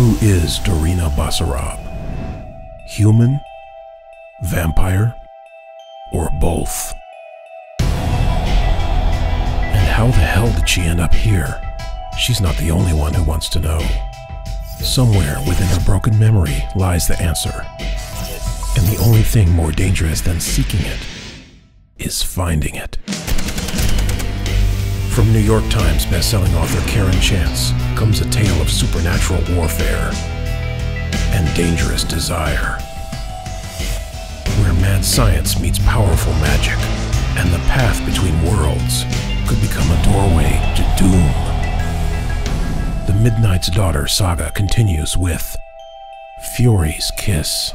Who is Dorina Basarab? Human? Vampire? Or both? And how the hell did she end up here? She's not the only one who wants to know. Somewhere within her broken memory lies the answer. And the only thing more dangerous than seeking it is finding it. From New York Times bestselling author Karen Chance comes a tale of supernatural warfare and dangerous desire. Where mad science meets powerful magic, and the path between worlds could become a doorway to doom. The Midnight's Daughter saga continues with Fury's Kiss.